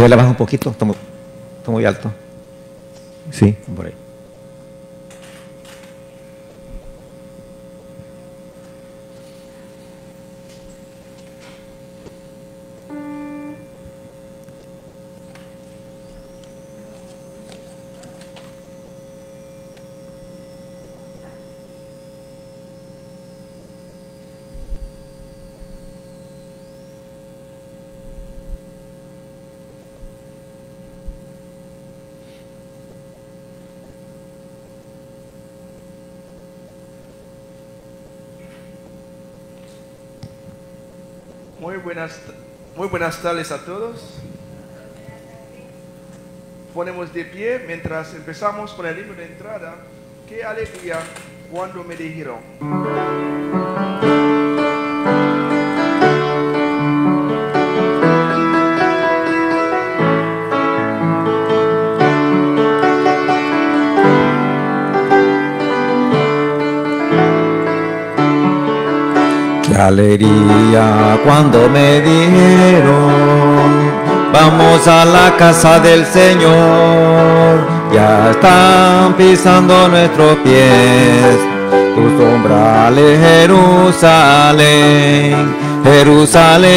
que verla baja un poquito, está muy, está muy alto. Sí, por ahí. Muy buenas, muy buenas tardes a todos. Ponemos de pie mientras empezamos con el libro de entrada. Qué alegría cuando me dijeron. Alegría cuando me dijeron, vamos a la casa del Señor. Ya están pisando nuestros pies, tus umbrales Jerusalén. Jerusalén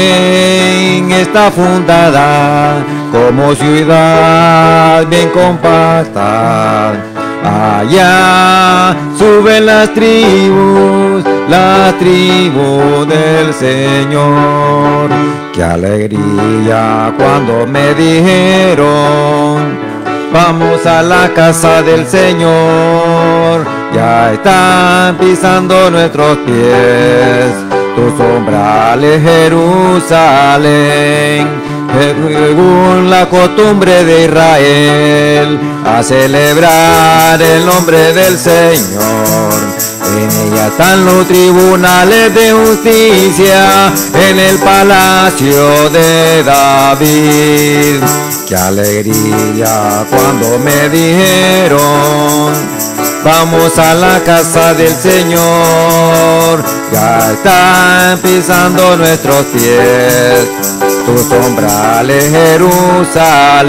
está fundada como ciudad bien compacta. Allá suben las tribus, la tribu del Señor. Qué alegría cuando me dijeron, vamos a la casa del Señor. Ya están pisando nuestros pies, tus umbrales Jerusalén según la costumbre de Israel, a celebrar el nombre del Señor. En ella están los tribunales de justicia, en el palacio de David. Qué alegría cuando me dijeron, vamos a la casa del Señor. Ya están pisando nuestros pies tus umbrales Jerusalén.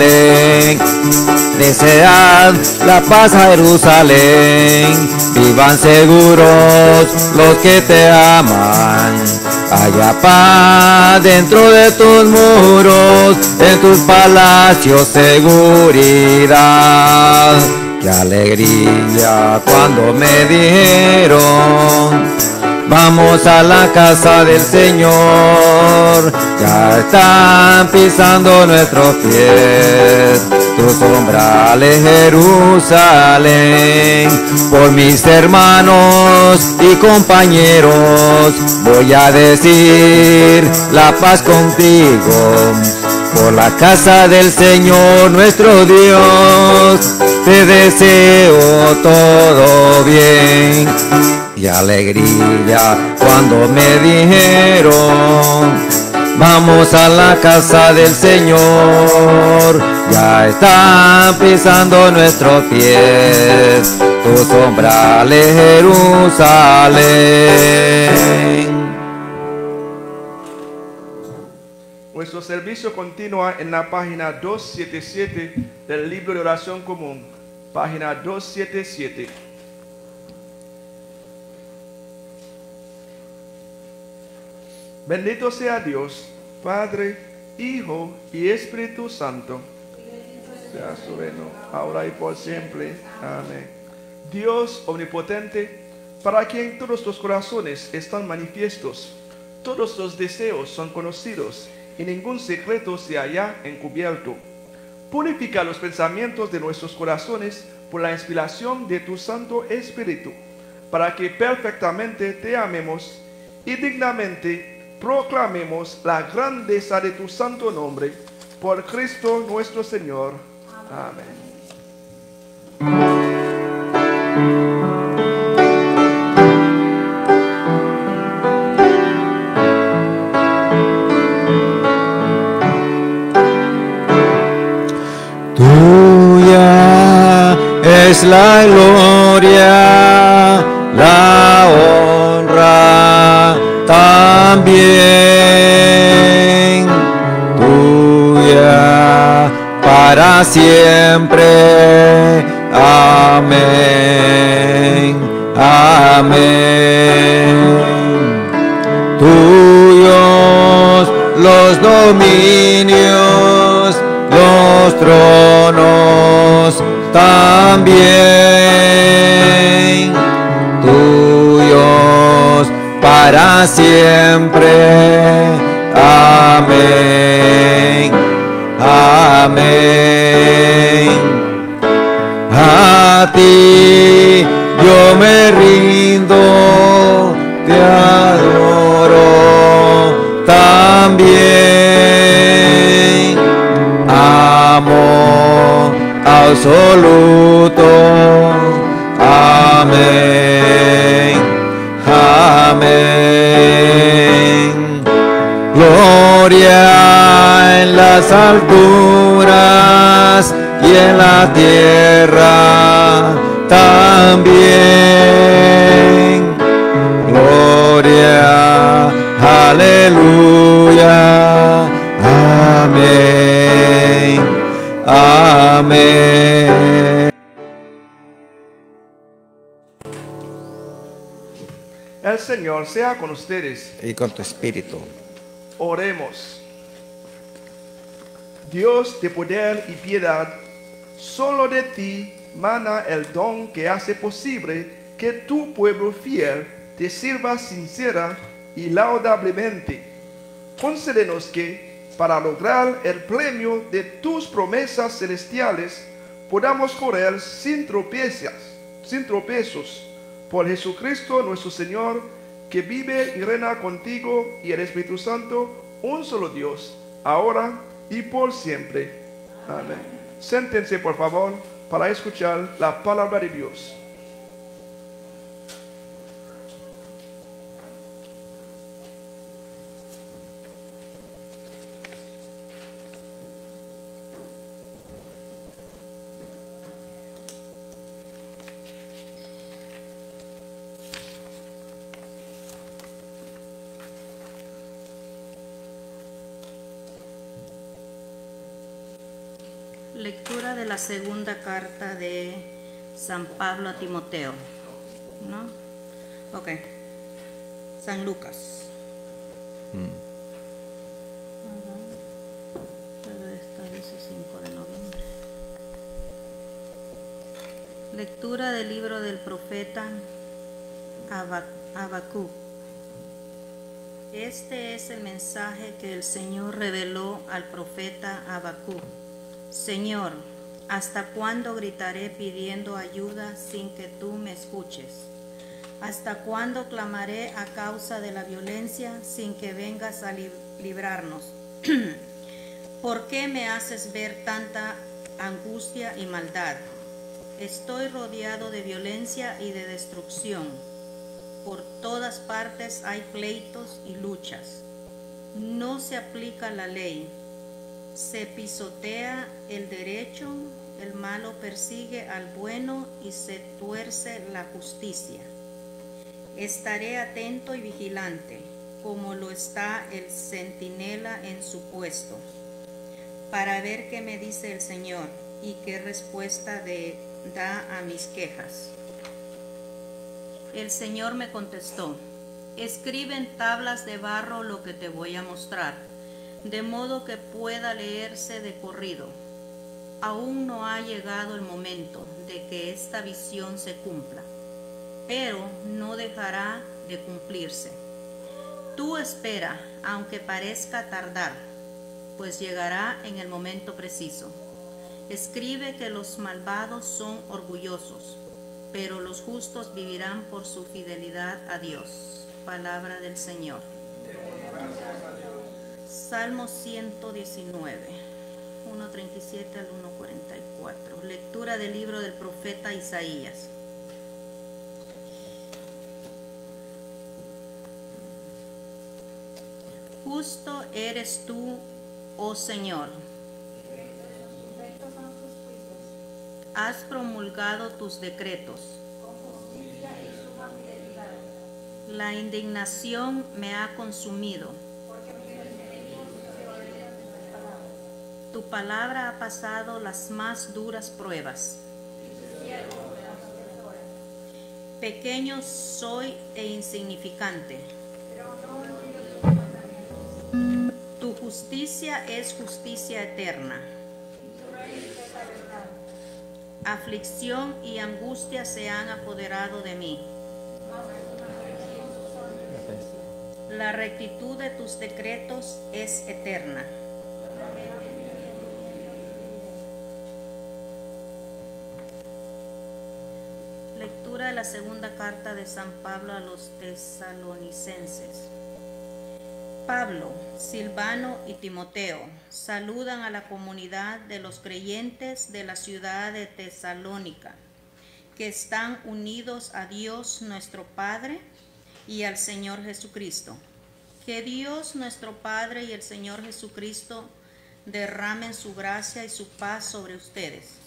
Desead la paz a Jerusalén, vivan seguros los que te aman. Haya paz dentro de tus muros, en tus palacios seguridad. Qué alegría cuando me dijeron Vamos a la casa del Señor, ya están pisando nuestros pies, umbrales Jerusalén. Por mis hermanos y compañeros voy a decir la paz contigo. Por la casa del Señor nuestro Dios, te deseo todo bien y alegría cuando me dijeron, vamos a la casa del Señor, ya están pisando nuestros pies, tus umbrales Jerusalén. Nuestro servicio continúa en la página 277 del libro de oración común. Página 277. Bendito sea Dios, Padre, Hijo y Espíritu Santo. Sea su reino, ahora y por siempre. Amén. Dios omnipotente, para quien todos los corazones están manifiestos, todos los deseos son conocidos y ningún secreto se halla encubierto. Purifica los pensamientos de nuestros corazones por la inspiración de tu Santo Espíritu, para que perfectamente te amemos y dignamente proclamemos la grandeza de tu santo nombre, por Cristo nuestro Señor. Amén. Tuya es la siempre. Amén. Amén. Tuyos los dominios, los tronos también. Tuyos para siempre. Amén. Amén. A ti yo me rindo, te adoro también. Amo absoluto. Amén. Las alturas y en la tierra también. Gloria, aleluya, amén, amén. El Señor sea con ustedes. Y con tu espíritu. Oremos. Dios de poder y piedad, solo de ti mana el don que hace posible que tu pueblo fiel te sirva sincera y laudablemente. Concédenos que, para lograr el premio de tus promesas celestiales, podamos correr sin tropiezas, sin tropezos, por Jesucristo nuestro Señor, que vive y reina contigo y el Espíritu Santo, un solo Dios, ahora y por siempre. Amén. Séntense, por favor, para escuchar la palabra de Dios. Lectura de la segunda carta de San Pablo a Timoteo. ¿No? Ok. San Lucas. Ajá. Pero esta dice 5 de noviembre. Lectura del libro del profeta Aba- Habacuc. Este es el mensaje que el Señor reveló al profeta Habacuc. Señor, ¿hasta cuándo gritaré pidiendo ayuda sin que tú me escuches? ¿Hasta cuándo clamaré a causa de la violencia sin que vengas a lib- librarnos? ¿Por qué me haces ver tanta angustia y maldad? Estoy rodeado de violencia y de destrucción. Por todas partes hay pleitos y luchas. No se aplica la ley. Se pisotea el derecho, el malo persigue al bueno y se tuerce la justicia. Estaré atento y vigilante, como lo está el centinela en su puesto, para ver qué me dice el Señor y qué respuesta da a mis quejas. El Señor me contestó, escribe en tablas de barro lo que te voy a mostrar, de modo que pueda leerse de corrido. Aún no ha llegado el momento de que esta visión se cumpla, pero no dejará de cumplirse. Tú espera, aunque parezca tardar, pues llegará en el momento preciso. Escribe que los malvados son orgullosos, pero los justos vivirán por su fidelidad a Dios. Palabra del Señor. Salmo 119, 1.37 al 1.44. Lectura del libro del profeta Isaías. Justo eres tú, oh Señor. Has promulgado tus decretos. La indignación me ha consumido. Tu palabra ha pasado las más duras pruebas. Pequeño soy e insignificante. Tu justicia es justicia eterna. Aflicción y angustia se han apoderado de mí. La rectitud de tus decretos es eterna. Lectura de segunda carta de San Pablo a los tesalonicenses. Pablo, Silvano y Timoteo saludan a la comunidad de los creyentes de la ciudad de Tesalónica, que están unidos a Dios nuestro Padre y al Señor Jesucristo. Que Dios nuestro Padre y el Señor Jesucristo derramen su gracia y su paz sobre ustedes.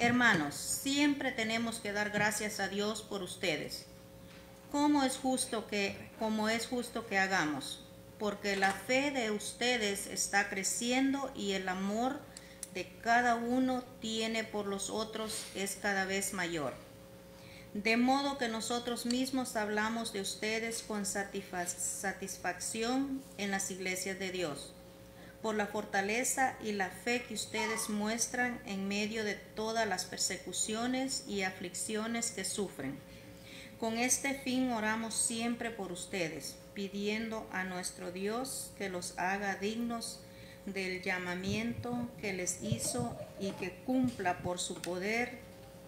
Hermanos, siempre tenemos que dar gracias a Dios por ustedes. ¿Cómo es justo que, como es justo que hagamos? Porque la fe de ustedes está creciendo y el amor de cada uno tiene por los otros es cada vez mayor. De modo que nosotros mismos hablamos de ustedes con satisfacción en las iglesias de Dios por la fortaleza y la fe que ustedes muestran en medio de todas las persecuciones y aflicciones que sufren. Con este fin oramos siempre por ustedes, pidiendo a nuestro Dios que los haga dignos del llamamiento que les hizo y que cumpla por su poder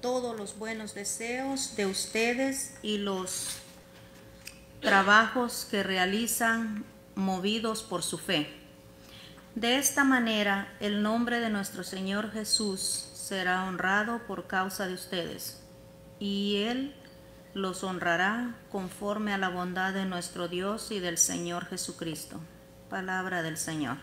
todos los buenos deseos de ustedes y los trabajos que realizan movidos por su fe de esta manera, el nombre de nuestro Señor Jesús será honrado por causa de ustedes, y Él los honrará conforme a la bondad de nuestro Dios y del Señor Jesucristo. Palabra del Señor.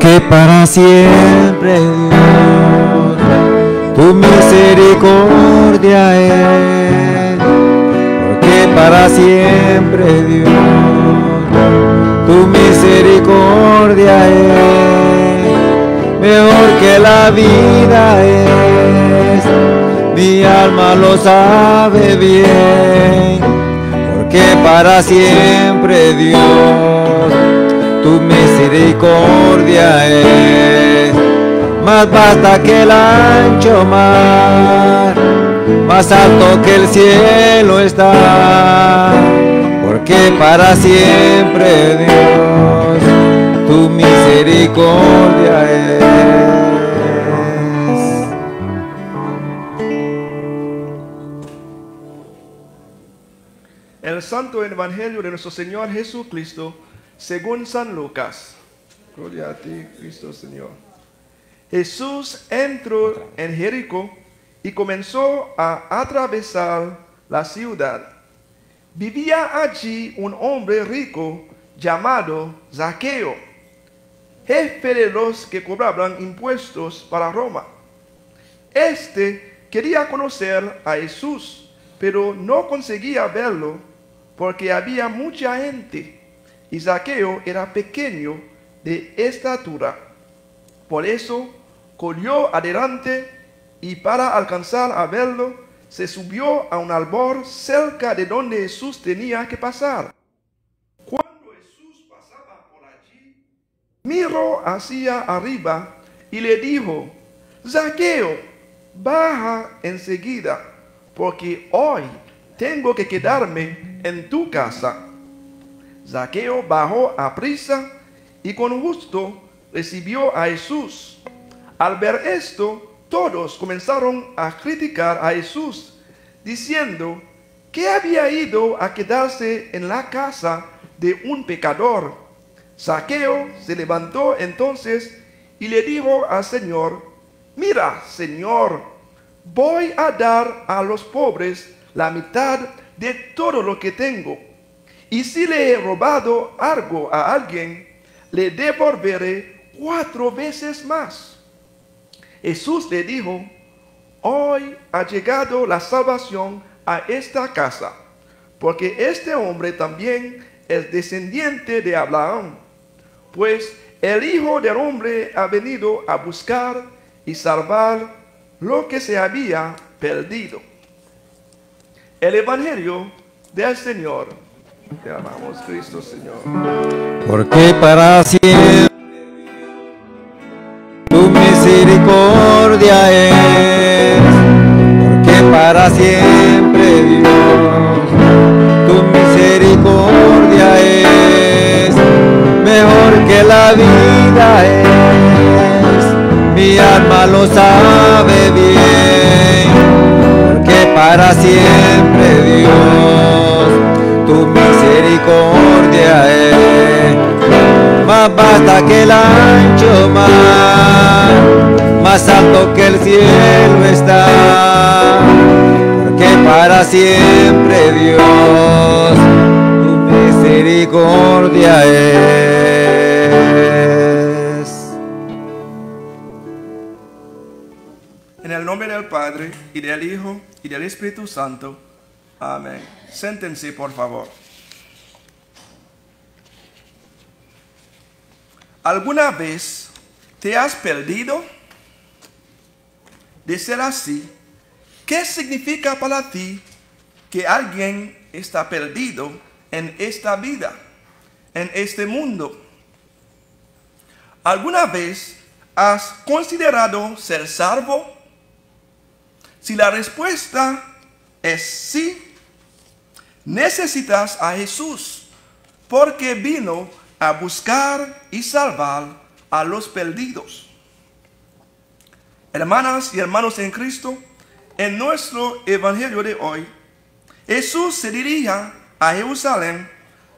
Porque para siempre Dios, tu misericordia es, porque para siempre Dios, tu misericordia es, mejor que la vida es, mi alma lo sabe bien, porque para siempre Dios, tu misericordia es más vasta que el ancho mar, más alto que el cielo está, porque para siempre Dios tu misericordia es. El Santo Evangelio de nuestro Señor Jesucristo según San Lucas. Gloria a ti, Cristo Señor. Jesús entró en Jericó y comenzó a atravesar la ciudad. Vivía allí un hombre rico llamado Zaqueo, jefe de los que cobraban impuestos para Roma. Este quería conocer a Jesús, pero no conseguía verlo porque había mucha gente y Zaqueo era pequeño de estatura. Por eso corrió adelante y para alcanzar a verlo, se subió a un albor cerca de donde Jesús tenía que pasar. Cuando Jesús pasaba por allí, miró hacia arriba y le dijo, Zaqueo, baja enseguida, porque hoy tengo que quedarme en tu casa. Zaqueo bajó a prisa y con gusto recibió a Jesús. Al ver esto, todos comenzaron a criticar a Jesús, diciendo que había ido a quedarse en la casa de un pecador. Zaqueo se levantó entonces y le dijo al Señor, mira, Señor, voy a dar a los pobres la mitad de todo lo que tengo y si le he robado algo a alguien, le devolveré cuatro veces más. Jesús le dijo, hoy ha llegado la salvación a esta casa, porque este hombre también es descendiente de Abraham, pues el Hijo del Hombre ha venido a buscar y salvar lo que se había perdido. El Evangelio del Señor. Te amamos, Cristo Señor. Porque para siempre tu misericordia es. Porque para siempre Dios tu misericordia es. Mejor que la vida es. Mi alma lo sabe bien. Porque para siempre Dios tu misericordia es. Más basta que el ancho mar, más alto que el cielo está. Porque para siempre Dios tu misericordia es. En el nombre del Padre, y del Hijo, y del Espíritu Santo. Amén. Séntense, por favor. ¿Alguna vez te has perdido? De ser así, ¿qué significa para ti que alguien está perdido en esta vida, en este mundo? ¿Alguna vez has considerado ser salvo? Si la respuesta es sí, necesitas a Jesús, porque vino a buscar y salvar a los perdidos. Hermanas y hermanos en Cristo, en nuestro Evangelio de hoy, Jesús se dirigía a Jerusalén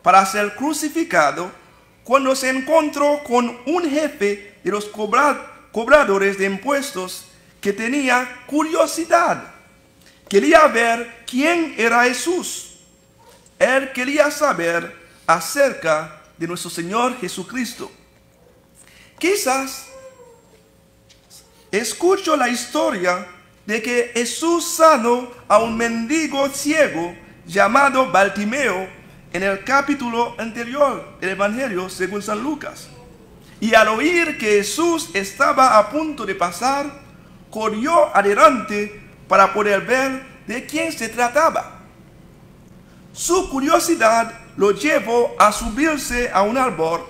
para ser crucificado cuando se encontró con un jefe de los cobra- cobradores de impuestos que tenía curiosidad. Quería ver quién era Jesús. Él quería saber acerca de nuestro Señor Jesucristo. Quizás escucho la historia de que Jesús sanó a un mendigo ciego llamado Bartimeo en el capítulo anterior del Evangelio según San Lucas. Y al oír que Jesús estaba a punto de pasar, corrió adelante para poder ver de quién se trataba. Su curiosidad lo llevó a subirse a un árbol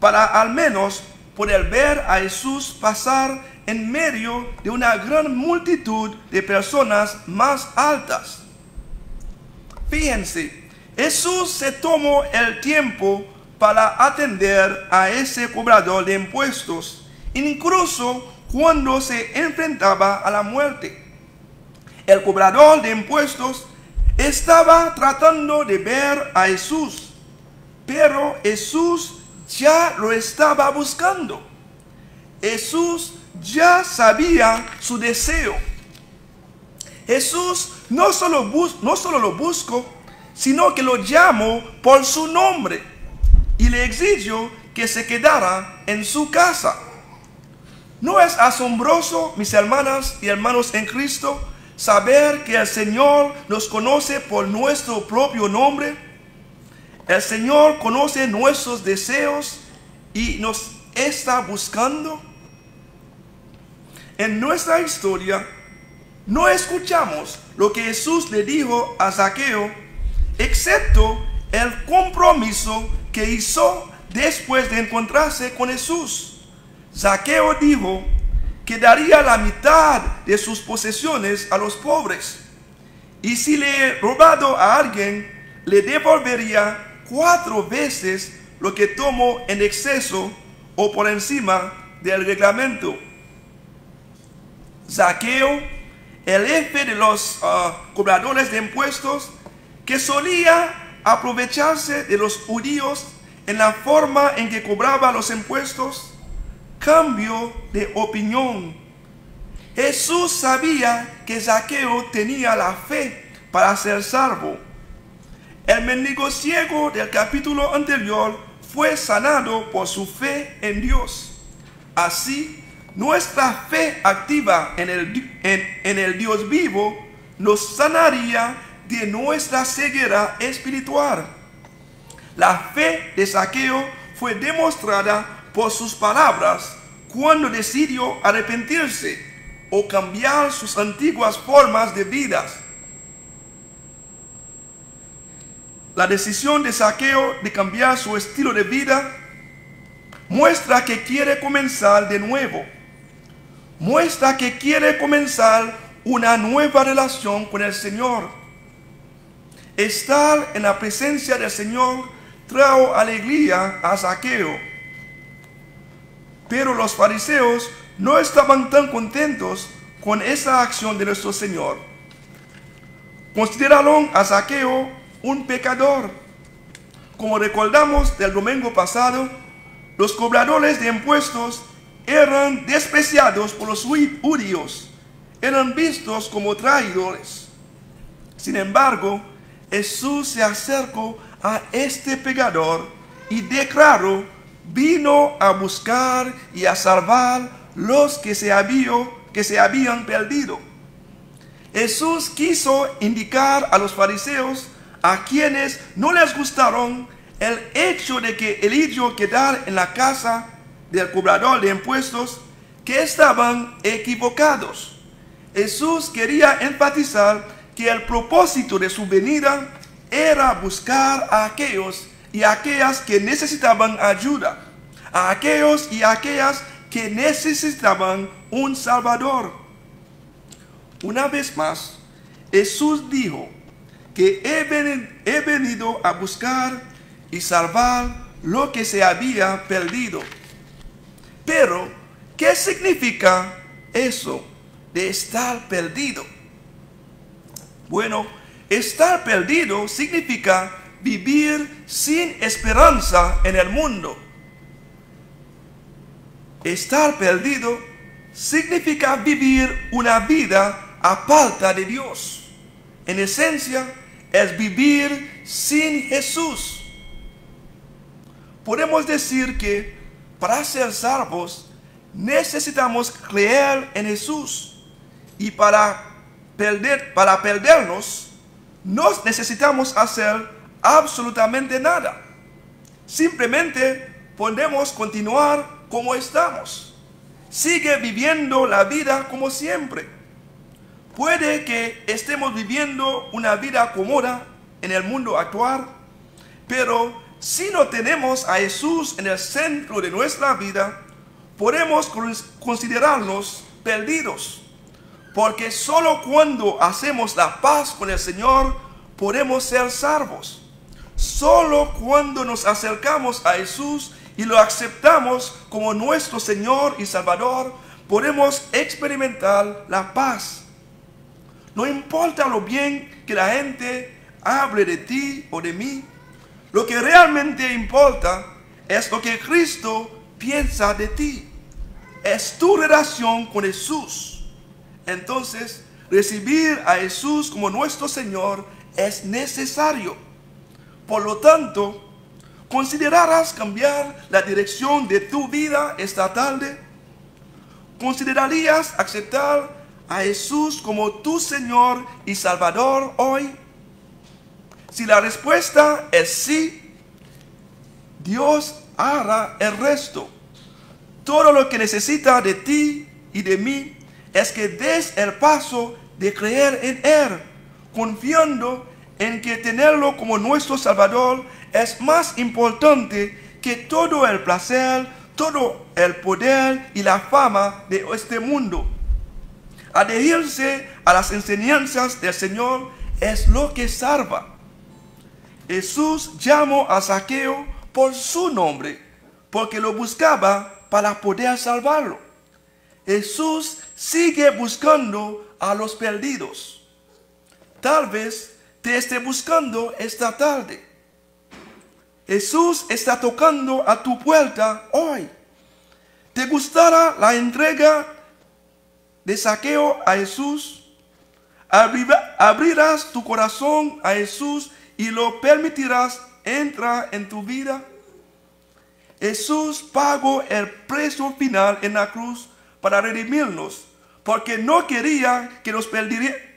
para al menos poder ver a Jesús pasar en medio de una gran multitud de personas más altas. Fíjense, Jesús se tomó el tiempo para atender a ese cobrador de impuestos, incluso cuando se enfrentaba a la muerte. El cobrador de impuestos estaba tratando de ver a Jesús, pero Jesús ya lo estaba buscando. Jesús ya sabía su deseo. Jesús no solo, no solo lo buscó, sino que lo llamó por su nombre y le exigió que se quedara en su casa. ¿No es asombroso, mis hermanas y hermanos en Cristo, saber que el Señor nos conoce por nuestro propio nombre? El Señor conoce nuestros deseos y nos está buscando. En nuestra historia no escuchamos lo que Jesús le dijo a Zaqueo, excepto el compromiso que hizo después de encontrarse con Jesús. Zaqueo dijo que daría la mitad de sus posesiones a los pobres. Y si le he robado a alguien, le devolvería cuatro veces lo que tomó en exceso o por encima del reglamento. Zaqueo, el jefe de los ah, cobradores de impuestos, que solía aprovecharse de los judíos en la forma en que cobraba los impuestos, cambio de opinión. Jesús sabía que Zaqueo tenía la fe para ser salvo. El mendigo ciego del capítulo anterior fue sanado por su fe en Dios. Así, nuestra fe activa en el, en- en el Dios vivo nos sanaría de nuestra ceguera espiritual. La fe de Saqueo fue demostrada por sus palabras cuando decidió arrepentirse o cambiar sus antiguas formas de vida. La decisión de Saqueo de cambiar su estilo de vida muestra que quiere comenzar de nuevo. Muestra que quiere comenzar una nueva relación con el Señor. Estar en la presencia del Señor trajo alegría a Saqueo. Pero los fariseos no estaban tan contentos con esa acción de nuestro Señor. Consideraron a Saqueo un pecador. Como recordamos del domingo pasado, los cobradores de impuestos eran despreciados por los judíos, eran vistos como traidores. Sin embargo, Jesús se acercó a este pecador y declaró, vino a buscar y a salvar los que se, habían, que se habían perdido. Jesús quiso indicar a los fariseos, a quienes no les gustaron el hecho de que el hijo quedara en la casa del cobrador de impuestos, que estaban equivocados. Jesús quería enfatizar que el propósito de su venida era buscar a aquellos y aquellas que necesitaban ayuda, a aquellos y aquellas que necesitaban un Salvador. Una vez más, Jesús dijo que he veni- he venido a buscar y salvar lo que se había perdido. Pero, ¿qué significa eso de estar perdido? Bueno, estar perdido significa vivir sin esperanza en el mundo. Estar perdido significa vivir una vida aparte de Dios. En esencia, es vivir sin Jesús. Podemos decir que para ser salvos necesitamos creer en Jesús y para perder para perdernos no necesitamos hacer absolutamente nada. Simplemente podemos continuar como estamos. Sigue viviendo la vida como siempre. Puede que estemos viviendo una vida cómoda en el mundo actual, pero si no tenemos a Jesús en el centro de nuestra vida, podemos considerarnos perdidos. Porque solo cuando hacemos la paz con el Señor podemos ser salvos. Solo cuando nos acercamos a Jesús y lo aceptamos como nuestro Señor y Salvador, podemos experimentar la paz. No importa lo bien que la gente hable de ti o de mí, lo que realmente importa es lo que Cristo piensa de ti. Es tu relación con Jesús. Entonces, recibir a Jesús como nuestro Señor es necesario. Por lo tanto, ¿considerarás cambiar la dirección de tu vida esta tarde? ¿Considerarías aceptar a Jesús como tu Señor y Salvador hoy? Si la respuesta es sí, Dios hará el resto. Todo lo que necesita de ti y de mí es que des el paso de creer en Él, confiando en que tenerlo como nuestro Salvador es más importante que todo el placer, todo el poder y la fama de este mundo. Adherirse a las enseñanzas del Señor es lo que salva. Jesús llamó a Saqueo por su nombre, porque lo buscaba para poder salvarlo. Jesús sigue buscando a los perdidos. Tal vez te esté buscando esta tarde. Jesús está tocando a tu puerta hoy. ¿Te gustará la entrega de saqueo a Jesús? Abrirá- Abrirás tu corazón a Jesús y lo permitirás entrar en tu vida. Jesús pagó el precio final en la cruz para redimirnos, porque no quería que nos,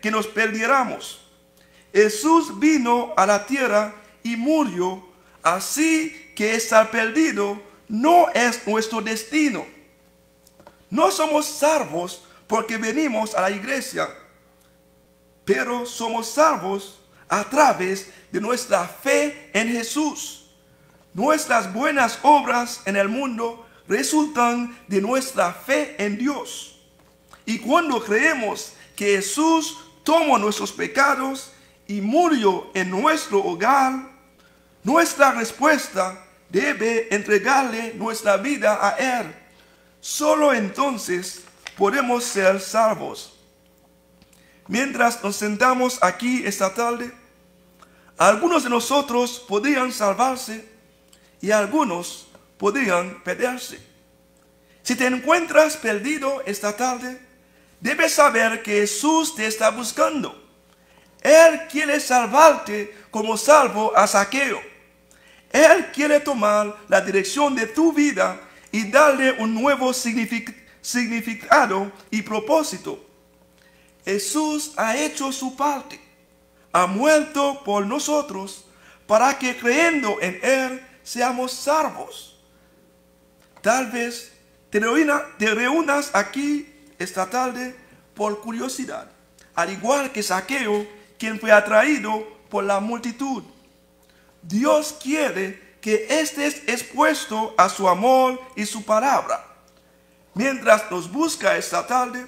que nos perdiéramos. Jesús vino a la tierra y murió, así que estar perdido no es nuestro destino. No somos salvos porque venimos a la iglesia, pero somos salvos a través de nuestra fe en Jesús. Nuestras buenas obras en el mundo resultan de nuestra fe en Dios. Y cuando creemos que Jesús tomó nuestros pecados y murió en nuestro hogar, nuestra respuesta debe entregarle nuestra vida a Él. Solo entonces podemos ser salvos. Mientras nos sentamos aquí esta tarde, algunos de nosotros podrían salvarse y algunos podrían perderse. Si te encuentras perdido esta tarde, debes saber que Jesús te está buscando. Él quiere salvarte como salvo a saqueo. Él quiere tomar la dirección de tu vida y darle un nuevo significado y propósito. Jesús ha hecho su parte. Ha muerto por nosotros para que creyendo en Él seamos salvos. Tal vez te, reúnas aquí esta tarde por curiosidad, al igual que Saqueo, quien fue atraído por la multitud. Dios quiere que estés expuesto a su amor y su palabra. Mientras nos busca esta tarde,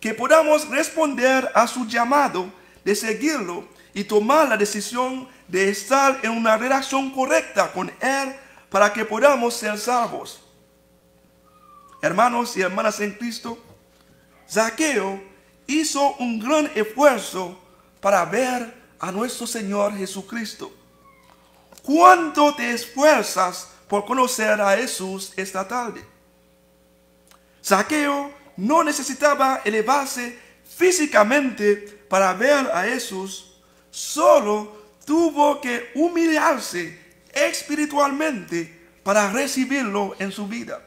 que podamos responder a su llamado de seguirlo y tomar la decisión de estar en una relación correcta con Él para que podamos ser salvos. Hermanos y hermanas en Cristo, Zaqueo hizo un gran esfuerzo para ver a nuestro Señor Jesucristo. ¿Cuánto te esfuerzas por conocer a Jesús esta tarde? Zaqueo no necesitaba elevarse físicamente para ver a Jesús, solo tuvo que humillarse espiritualmente para recibirlo en su vida.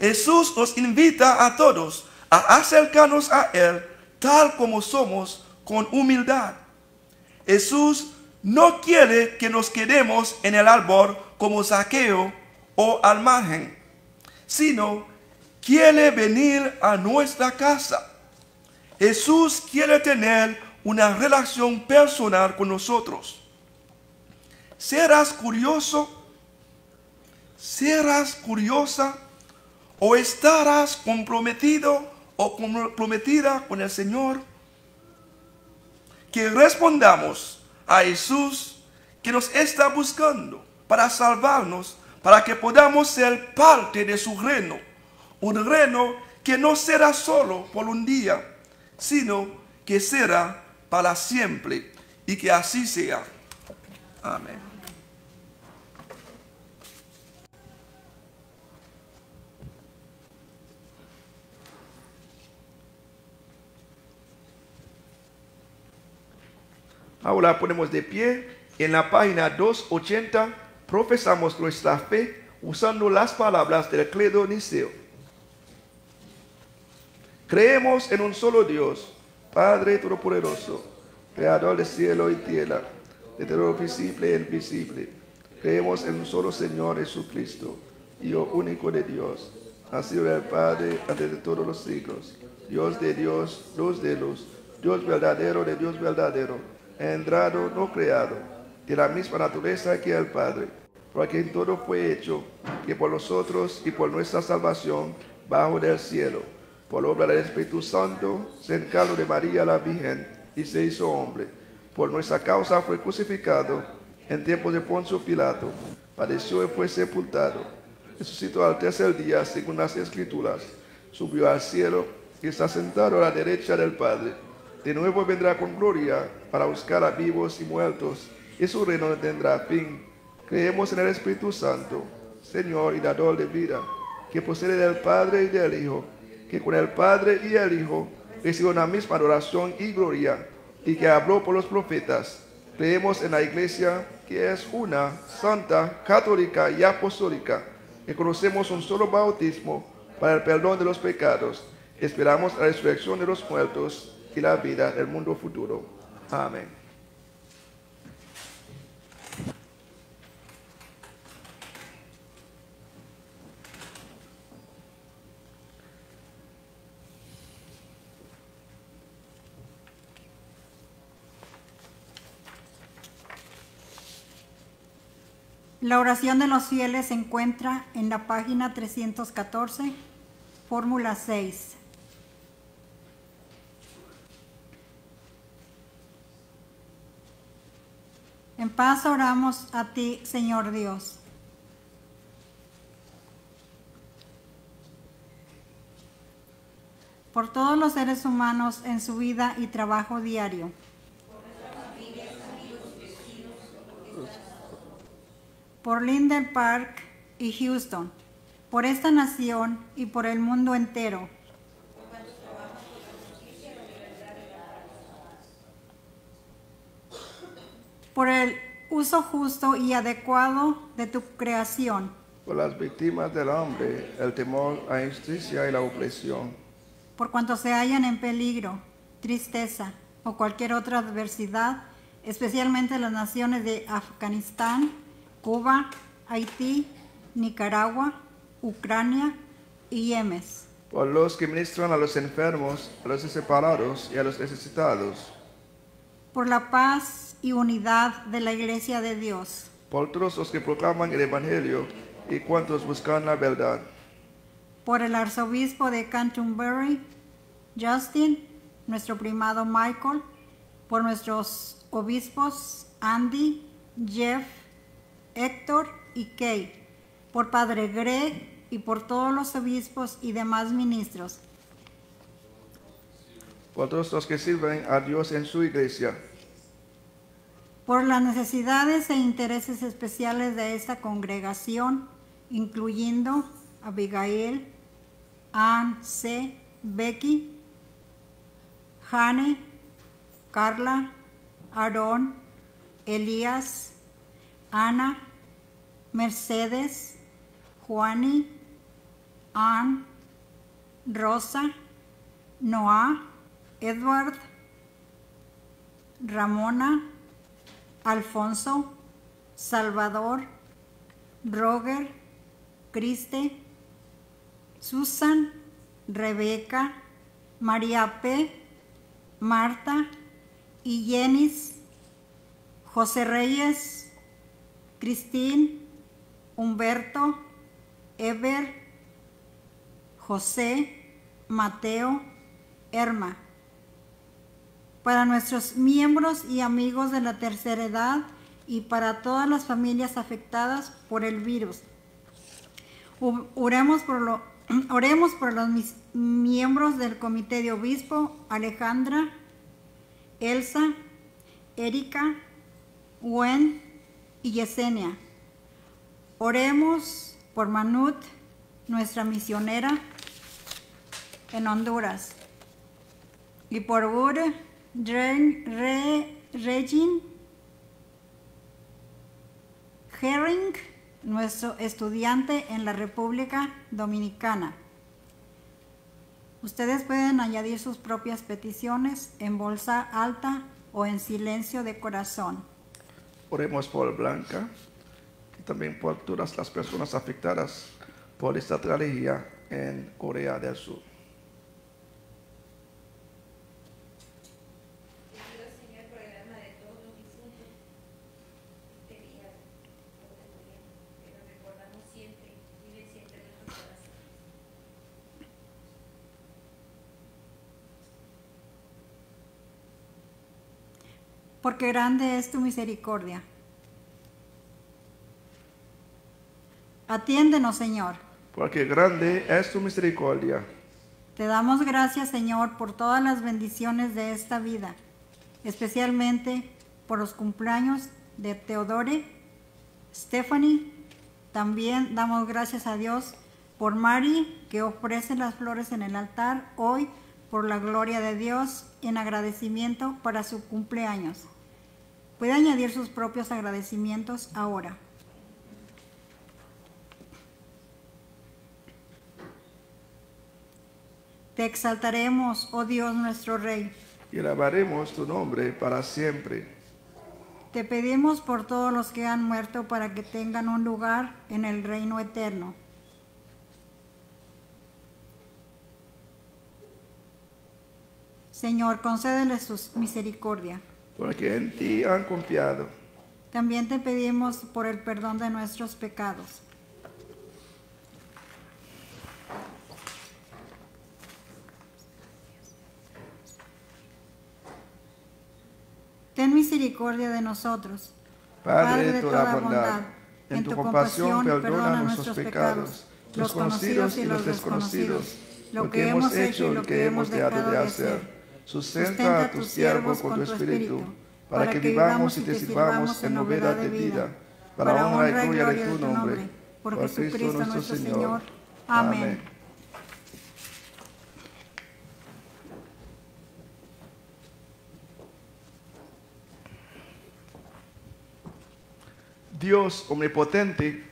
Jesús nos invita a todos a acercarnos a Él tal como somos con humildad. Jesús no quiere que nos quedemos en el árbol como saqueo o al margen, sino quiere venir a nuestra casa. Jesús quiere tener una relación personal con nosotros. ¿Serás curioso? ¿Serás curiosa? ¿O estarás comprometido o comprometida con el Señor? Que respondamos a Jesús que nos está buscando para salvarnos, para que podamos ser parte de su reino. Un reino que no será solo por un día, sino que será para siempre y que así sea. Amén. Ahora ponemos de pie en la página 280, profesamos nuestra fe usando las palabras del credo niceo. Creemos en un solo Dios, Padre Todopoderoso, Creador del cielo y tierra, de todo visible e invisible. Creemos en un solo Señor Jesucristo, Hijo único de Dios, nacido del Padre antes de todos los siglos, Dios de Dios, luz de luz, Dios verdadero de Dios verdadero entrado, no creado, de la misma naturaleza que el Padre, por quien todo fue hecho, que por nosotros y por nuestra salvación bajo del cielo, por obra del Espíritu Santo, se encarnó de María la Virgen y se hizo hombre. Por nuestra causa fue crucificado en tiempo de Poncio Pilato, padeció y fue sepultado. Resucitó al tercer día, según las Escrituras, subió al cielo y está sentado a la derecha del Padre de nuevo vendrá con gloria para buscar a vivos y muertos, y su reino no tendrá fin. Creemos en el Espíritu Santo, Señor y dador de vida, que procede del Padre y del Hijo, que con el Padre y el Hijo recibe una misma adoración y gloria, y que habló por los profetas. Creemos en la Iglesia, que es una, santa, católica y apostólica, que conocemos un solo bautismo para el perdón de los pecados. Esperamos la resurrección de los muertos y la vida del mundo futuro. Amén. La oración de los fieles se encuentra en la página 314, fórmula 6. En paz oramos a ti, Señor Dios. Por todos los seres humanos en su vida y trabajo diario. Por Linden Park y Houston. Por esta nación y por el mundo entero. Por el uso justo y adecuado de tu creación, Por las víctimas del hambre, el temor, la injusticia y la opresión. por cuanto se hallan en peligro, tristeza o cualquier otra adversidad, especialmente las naciones de Afganistán, Cuba, Haití, Nicaragua, Ucrania y Yemen, Por los que ministran a los enfermos, a los separados y a los necesitados. Por la paz y unidad de la Iglesia de Dios, Por todos los que proclaman el Evangelio y cuantos buscan la verdad. por el arzobispo de Canterbury, Justin, nuestro primado Michael, por nuestros obispos Andy, Jeff, Héctor y Kay, por Padre Greg y por todos los obispos y demás ministros, Por todos los que sirven a Dios en su iglesia. por las necesidades e intereses especiales de esta congregación, incluyendo Abigail, Ann C., Becky, Jane, Carla, Aarón, Elías, Ana, Mercedes, Juani, Ann, Rosa, Noah, Edward, Ramona, Alfonso, Salvador, Roger, Criste, Susan, Rebeca, María P., Marta y Jenis, José Reyes, Cristín, Humberto, Ever, José, Mateo, Erma. Para nuestros miembros y amigos de la tercera edad y para todas las familias afectadas por el virus. Oremos por, los miembros del comité de obispo, Alejandra, Elsa, Erika, Gwen y Yesenia. Oremos por Manut, nuestra misionera en Honduras. Y por Wood Ren- Re- Regin Herring, nuestro estudiante en la República Dominicana. Ustedes pueden añadir sus propias peticiones en bolsa alta o en silencio de corazón. Oremos por Blanca y también por todas las personas afectadas por esta tragedia en Corea del Sur. Pido, Señor, por el alma de todos los difuntos este día, donde murieron, que los recordamos siempre, vive siempre en nuestros corazones. Porque grande es tu misericordia. Atiéndenos, Señor. Porque grande es tu misericordia. Te damos gracias, Señor, por todas las bendiciones de esta vida, especialmente por los cumpleaños de Teodore, Stephanie. También damos gracias a Dios por Mari, que ofrece las flores en el altar hoy por la gloria de Dios en agradecimiento para su cumpleaños. Puede añadir sus propios agradecimientos ahora. Te exaltaremos, oh Dios nuestro Rey. y alabaremos tu nombre para siempre. Te pedimos por todos los que han muerto para que tengan un lugar en el reino eterno. Señor, concédeles su misericordia. Porque en ti han confiado. También te pedimos por el perdón de nuestros pecados. Ten misericordia de nosotros. Padre de toda bondad, en tu compasión perdona nuestros pecados, los conocidos y los desconocidos, lo que hemos hecho y lo que hemos dejado de hacer. Sustenta a tus siervos con tu espíritu, para que vivamos y te sirvamos en novedad de vida, para la honra y gloria de tu nombre, por Jesucristo nuestro Señor. Amén. Dios omnipotente,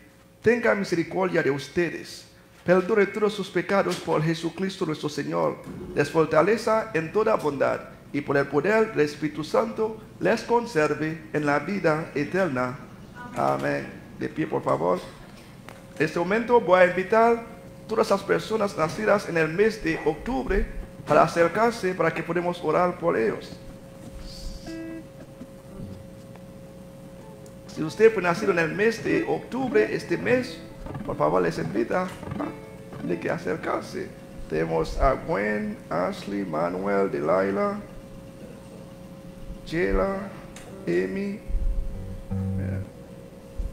tenga misericordia de ustedes. Perdone todos sus pecados por Jesucristo nuestro Señor. Les fortaleza en toda bondad y por el poder del Espíritu Santo les conserve en la vida eterna. Amén. De pie, por favor. En este momento voy a invitar a todas las personas nacidas en el mes de octubre para acercarse para que podamos orar por ellos. Si usted fue nacido en el mes de octubre, este mes, por favor les invita de que acercarse. Tenemos a Gwen, Ashley, Manuel, Delilah, Jela, Amy, eh,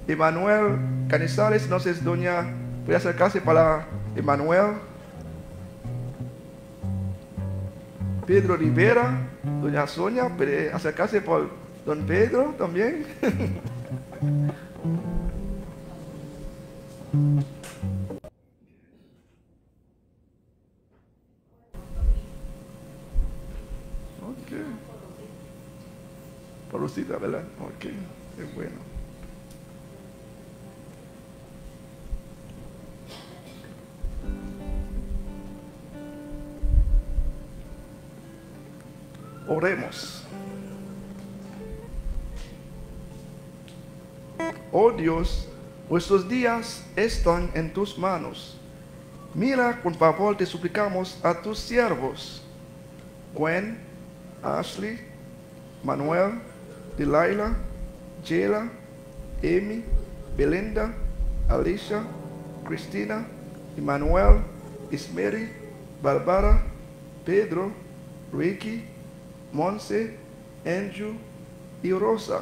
Emanuel Canizales, entonces doña, puede acercarse para Emanuel. Pedro Rivera, doña Sonia, puede acercarse por don Pedro también. Ok. Por Rosita, ¿verdad? Ok, es bueno. Oremos. Oh Dios, vuestros días están en tus manos. Mira, con favor te suplicamos a tus siervos, Gwen, Ashley, Manuel, Delilah, Jela, Amy, Belinda, Alicia, Cristina, Emmanuel, Ismeri, Barbara, Pedro, Ricky, Monse, Andrew y Rosa.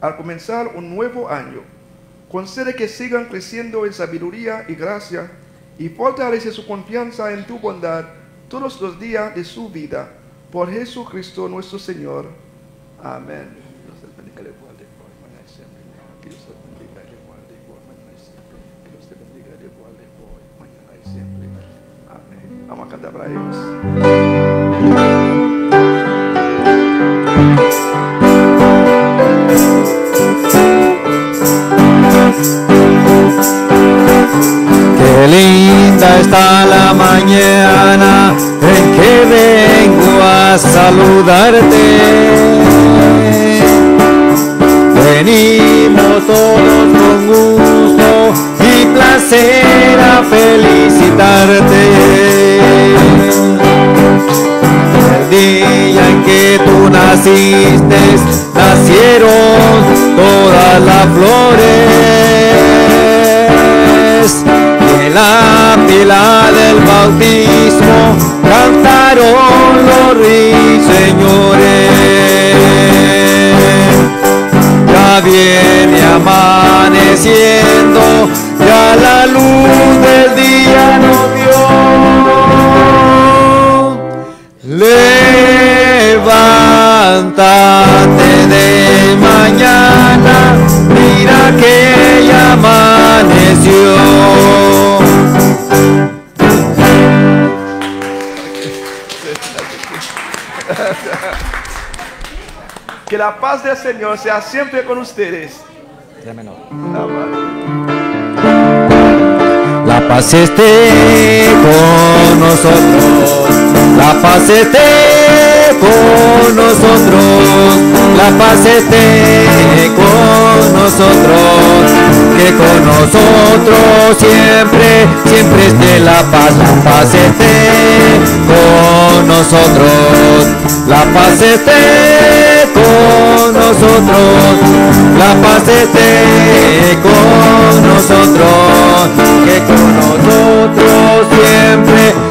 Al comenzar un nuevo año. Concede que sigan creciendo en sabiduría y gracia y fortalece su confianza en tu bondad todos los días de su vida. Por Jesucristo nuestro Señor. Amén. Nacieron todas las flores. Y en la pila del bautismo cantaron los ruiseñores. Ya viene amaneciendo, ya la luz del día mira que ya amaneció. Que la paz del Señor sea siempre con ustedes. Amén. paz esté con nosotros, la paz esté con nosotros, la paz esté con nosotros, que con nosotros siempre, siempre esté la paz, la paz esté con nosotros, la paz esté con nosotros, la paz esté con nosotros, que con nosotros siempre.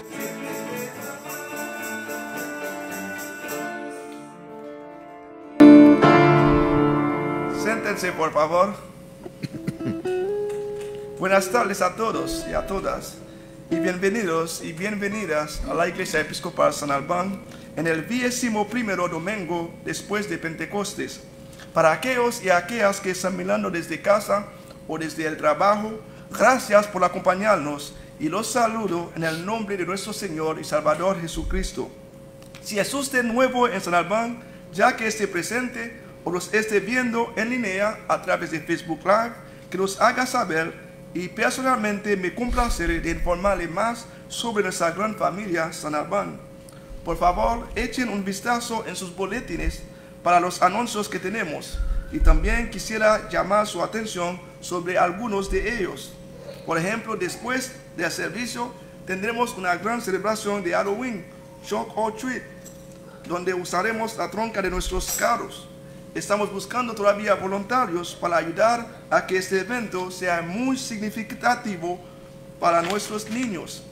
Por favor. Buenas tardes a todos y a todas. Y bienvenidos y bienvenidas a la Iglesia Episcopal San Albán en el vigésimo primero domingo después de Pentecostes. Para aquellos y aquellas que están mirando desde casa o desde el trabajo, gracias por acompañarnos y los saludo en el nombre de nuestro Señor y Salvador Jesucristo. Si es usted nuevo en San Albán, ya que esté presente o los esté viendo en línea a través de Facebook Live, que nos haga saber y personalmente me complaceré de informarle más sobre nuestra gran familia San Albán. Por favor, echen un vistazo en sus boletines para los anuncios que tenemos y también quisiera llamar su atención sobre algunos de ellos. Por ejemplo, después del servicio tendremos una gran celebración de Halloween, Shock or Treat, donde usaremos la tronca de nuestros carros. Estamos buscando todavía voluntarios para ayudar a que este evento sea muy significativo para nuestros niños.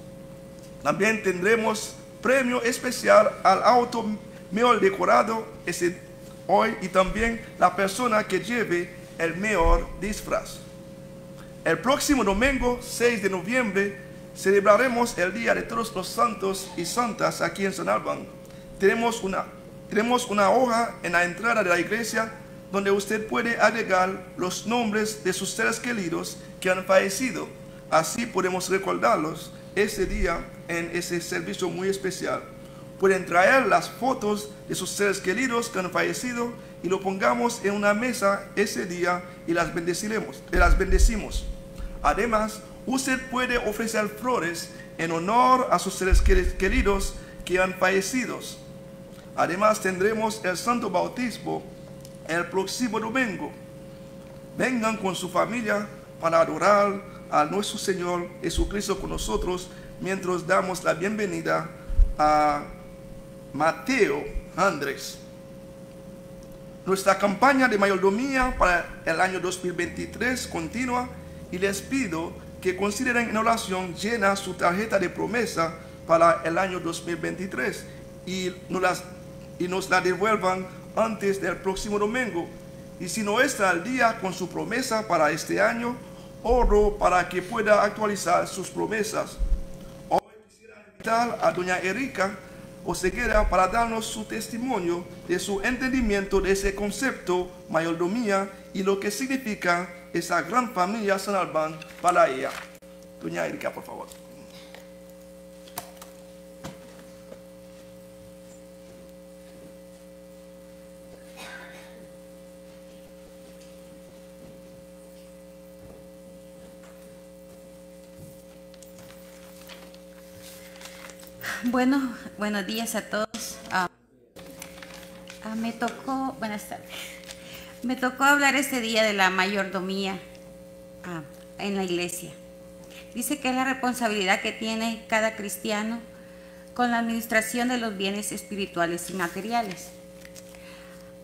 También tendremos premio especial al auto mejor decorado ese hoy y también la persona que lleve el mejor disfraz. El próximo domingo 6 de noviembre celebraremos el Día de Todos los Santos y Santas aquí en San Albán. Tenemos una, tenemos una hoja en la entrada de la iglesia donde usted puede agregar los nombres de sus seres queridos que han fallecido. Así podemos recordarlos ese día en ese servicio muy especial. Pueden traer las fotos de sus seres queridos que han fallecido y lo pongamos en una mesa ese día y las bendeciremos, y las bendecimos. Además, usted puede ofrecer flores en honor a sus seres queridos que han fallecido. Además, tendremos el santo bautismo el próximo domingo. Vengan con su familia para adorar a nuestro Señor Jesucristo con nosotros mientras damos la bienvenida a Mateo Andrés. Nuestra campaña de mayordomía para el año 2023 continúa y les pido que consideren en oración llena su tarjeta de promesa para el año 2023 y nos, las, y nos la devuelvan antes del próximo domingo. Y si no está al día con su promesa para este año, oro para que pueda actualizar sus promesas. Hoy quisiera invitar a doña Erika Oseguera para darnos su testimonio de su entendimiento de ese concepto mayordomía y lo que significa esa gran familia San Albán para ella. Doña Erika, por favor. Bueno, buenos días a todos. Ah, ah, me tocó, buenas tardes. Me tocó hablar este día de la mayordomía ah, en la iglesia. Dice que es la responsabilidad que tiene cada cristiano con la administración de los bienes espirituales y materiales.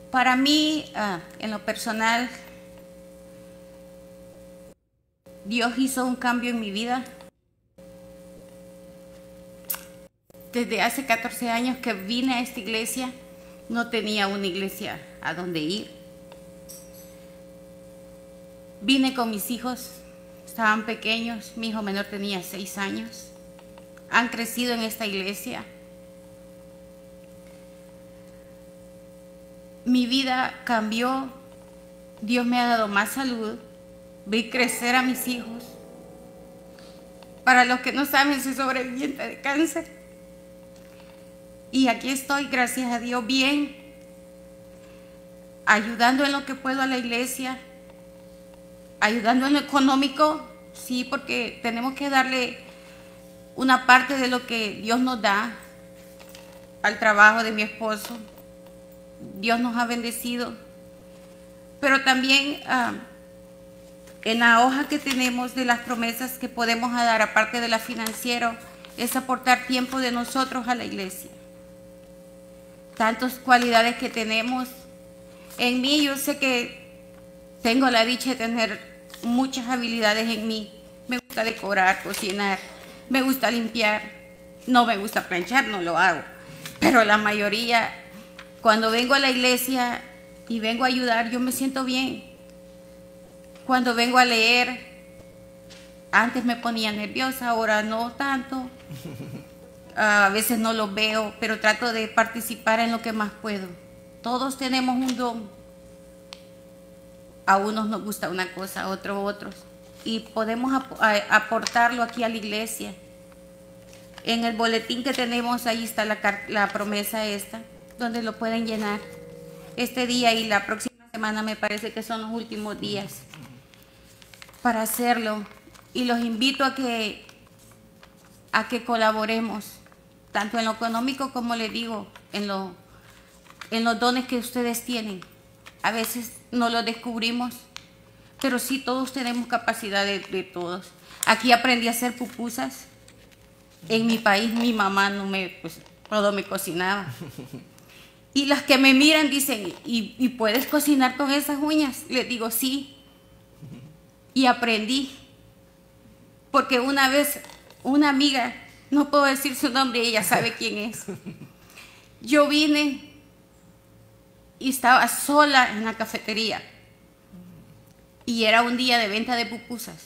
Para mí, en lo personal, Dios hizo un cambio en mi vida desde hace 14 años que vine a esta iglesia, no tenía una iglesia a donde ir. Vine con mis hijos, estaban pequeños, mi hijo menor tenía 6 años, han crecido en esta iglesia. Mi vida cambió, Dios me ha dado más salud, vi crecer a mis hijos. Para los que no saben, soy sobreviviente de cáncer. Y aquí estoy, gracias a Dios, bien, ayudando en lo que puedo a la iglesia, ayudando en lo económico, Sí, porque tenemos que darle una parte de lo que Dios nos da al trabajo de mi esposo. Dios nos ha bendecido. Pero también ah, en la hoja que tenemos de las promesas que podemos dar, aparte de la financiera, es aportar tiempo de nosotros a la iglesia. Tantas cualidades que tenemos. En mí yo sé que tengo la dicha de tener muchas habilidades en mí. Me gusta decorar, cocinar, me gusta limpiar, no me gusta planchar, no lo hago. Pero la mayoría, cuando vengo a la iglesia y vengo a ayudar, yo me siento bien. Cuando vengo a leer, antes me ponía nerviosa, ahora no tanto. A veces no lo veo, pero trato de participar en lo que más puedo. Todos tenemos un don. A unos nos gusta una cosa, a otros otros. Y podemos aportarlo aquí a la iglesia. En el boletín que tenemos, ahí está la, la promesa esta, donde lo pueden llenar. Este día y la próxima semana me parece que son los últimos días para hacerlo. Y los invito a que, a que colaboremos, tanto en lo económico como le digo, en, lo, en los dones que ustedes tienen. A veces no los descubrimos, pero sí todos tenemos capacidad de, de todos. Aquí aprendí a hacer pupusas. En mi país mi mamá no me, pues, todo me cocinaba. Y las que me miran dicen, ¿y, y puedes cocinar con esas uñas? Les digo, sí. Y aprendí. Porque una vez una amiga, no puedo decir su nombre, ella sabe quién es. Yo vine y estaba sola en la cafetería. Y era un día de venta de pupusas.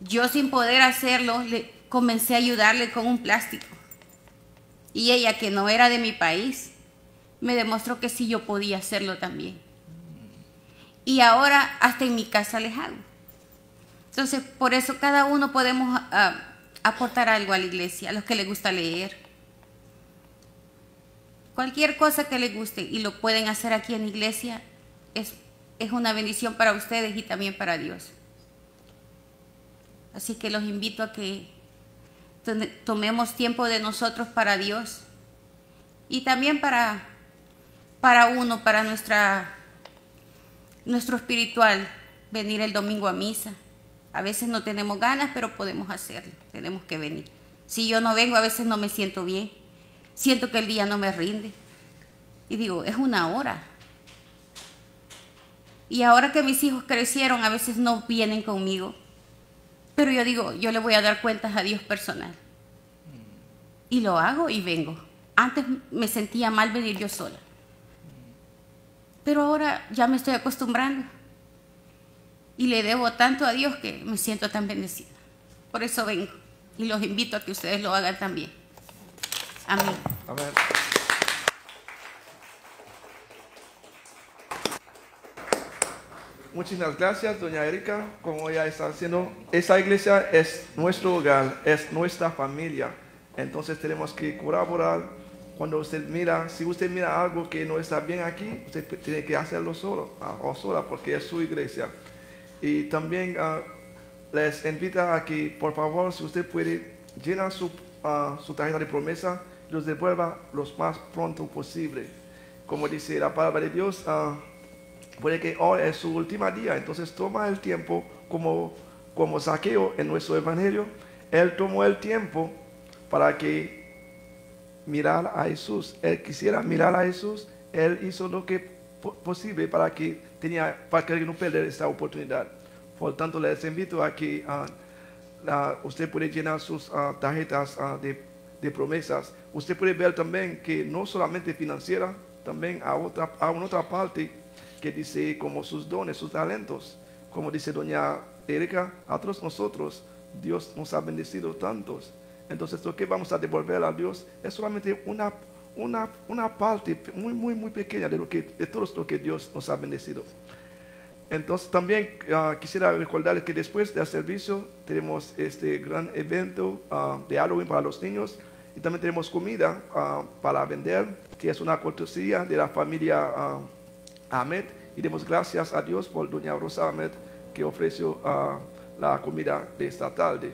Yo sin poder hacerlo, le comencé a ayudarle con un plástico. Y ella, que no era de mi país, me demostró que sí yo podía hacerlo también. Y ahora hasta en mi casa les hago. Entonces, por eso cada uno podemos ah, aportar algo a la iglesia, a los que les gusta leer. Cualquier cosa que les guste y lo pueden hacer aquí en la iglesia es, es una bendición para ustedes y también para Dios. Así que los invito a que tomemos tiempo de nosotros para Dios y también para, para uno, para nuestra, nuestro espiritual, venir el domingo a misa. A veces no tenemos ganas, pero podemos hacerlo, tenemos que venir. Si yo no vengo, a veces no me siento bien, siento que el día no me rinde. Y digo, es una hora. Y ahora que mis hijos crecieron, a veces no vienen conmigo. Pero yo digo, yo le voy a dar cuentas a Dios personal. Y lo hago y vengo. Antes me sentía mal venir yo sola. Pero ahora ya me estoy acostumbrando. Y le debo tanto a Dios que me siento tan bendecida. Por eso vengo. Y los invito a que ustedes lo hagan también. Amén. Amén. Muchísimas gracias, doña Erika. Como ya está diciendo, esta iglesia es nuestro hogar, es nuestra familia. Entonces tenemos que colaborar. Cuando usted mira, si usted mira algo que no está bien aquí, usted tiene que hacerlo solo ah, o sola porque es su iglesia. Y también ah, les invita a que, por favor, si usted puede, llenar su, ah, su tarjeta de promesa y los devuelva lo más pronto posible. Como dice la palabra de Dios, ah, puede que hoy es su último día, entonces toma el tiempo como, como saqueo en nuestro evangelio. Él tomó el tiempo para que mirar a Jesús. Él quisiera mirar a Jesús, él hizo lo que po- posible para que tenía para que no perder esta oportunidad. Por tanto, les invito a que ah, usted puede llenar sus ah, tarjetas ah, de, de promesas. Usted puede ver también que no solamente financiera, también a otra, a una otra parte que dice como sus dones, sus talentos. Como dice doña Erika, a todos nosotros Dios nos ha bendecido tantos. Entonces lo que vamos a devolver a Dios es solamente una, una, una parte muy, muy, muy pequeña de, lo que, de todo lo que Dios nos ha bendecido. Entonces también ah, quisiera recordarles que después del servicio tenemos este gran evento ah, de Halloween para los niños y también tenemos comida ah, para vender, que es una cortesía de la familia ah, Ahmed y demos gracias a Dios por doña Rosa Ahmed que ofreció la comida de esta tarde.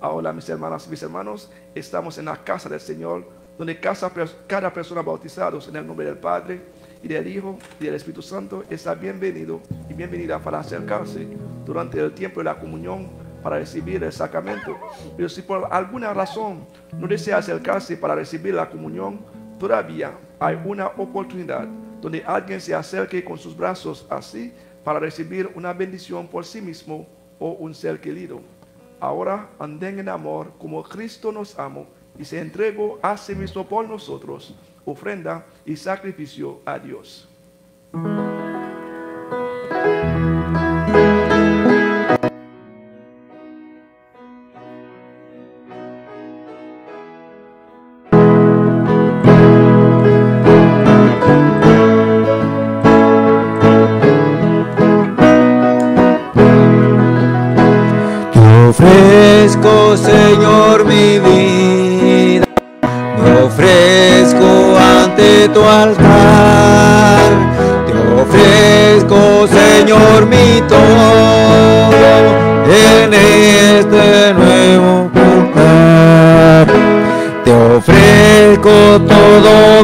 Ahora, mis hermanas y mis hermanos, estamos en la casa del Señor, donde cada, pers- cada persona bautizada en el nombre del Padre y del Hijo y del Espíritu Santo está bienvenido y bienvenida para acercarse durante el tiempo de la comunión para recibir el sacramento. Pero si por alguna razón no desea acercarse para recibir la comunión, todavía hay una oportunidad donde alguien se acerque con sus brazos así para recibir una bendición por sí mismo o un ser querido. Ahora anden en amor como Cristo nos amó y se entregó a sí mismo por nosotros, ofrenda y sacrificio a Dios.